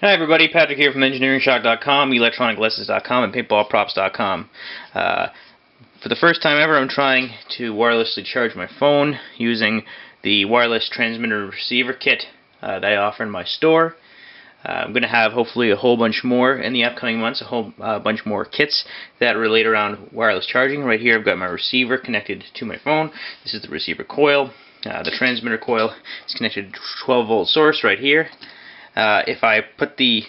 Hi everybody, Patrick here from EngineeringShock.com, ElectronicLessons.com, and PaintballProps.com. Uh, for the first time ever, I'm trying to wirelessly charge my phone using the wireless transmitter receiver kit uh, that I offer in my store. Uh, I'm going to have hopefully a whole bunch more in the upcoming months, a whole uh, bunch more kits that relate around wireless charging. Right here I've got my receiver connected to my phone. This is the receiver coil. Uh, the transmitter coil is connected to 12 volt source right here uh, if I put the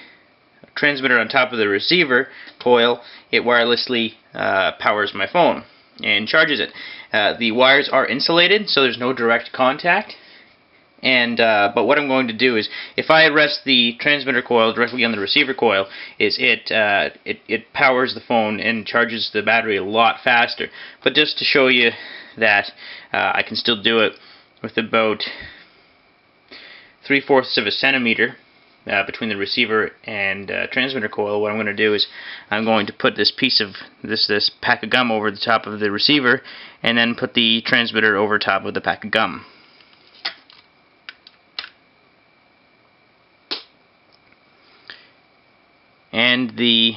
transmitter on top of the receiver coil, it wirelessly uh, powers my phone and charges it. Uh, the wires are insulated, so there's no direct contact. And uh, but what I'm going to do is, if I rest the transmitter coil directly on the receiver coil, is it uh, it it powers the phone and charges the battery a lot faster. But just to show you that uh, I can still do it with about three fourths of a centimeter uh, between the receiver and uh, transmitter coil, what I'm going to do is I'm going to put this piece of this this pack of gum over the top of the receiver, and then put the transmitter over top of the pack of gum. And the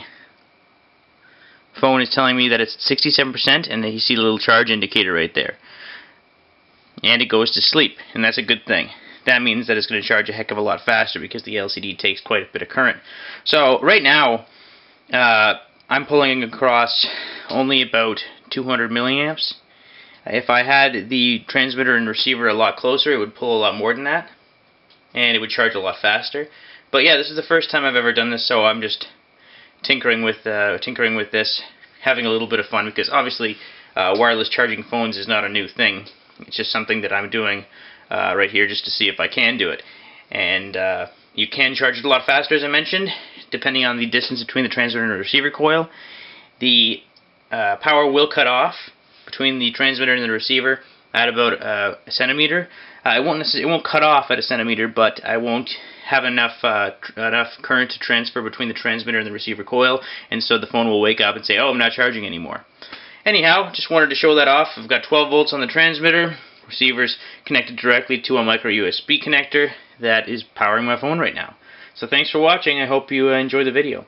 phone is telling me that it's 67% and that you see the little charge indicator right there. And it goes to sleep, and that's a good thing that means that it's going to charge a heck of a lot faster because the LCD takes quite a bit of current. So right now, uh, I'm pulling across only about 200 milliamps. If I had the transmitter and receiver a lot closer, it would pull a lot more than that, and it would charge a lot faster. But yeah, this is the first time I've ever done this, so I'm just tinkering with uh, tinkering with this, having a little bit of fun because obviously uh, wireless charging phones is not a new thing. It's just something that I'm doing uh, right here just to see if I can do it. And uh, you can charge it a lot faster, as I mentioned, depending on the distance between the transmitter and the receiver coil. The uh, power will cut off between the transmitter and the receiver at about uh, a centimeter. Uh, it won't it won't cut off at a centimeter, but I won't have enough uh, enough current to transfer between the transmitter and the receiver coil, and so the phone will wake up and say, "Oh, I'm not charging anymore." Anyhow, just wanted to show that off. I've got 12 volts on the transmitter, receivers connected directly to a micro USB connector that is powering my phone right now. So thanks for watching. I hope you uh, enjoy the video.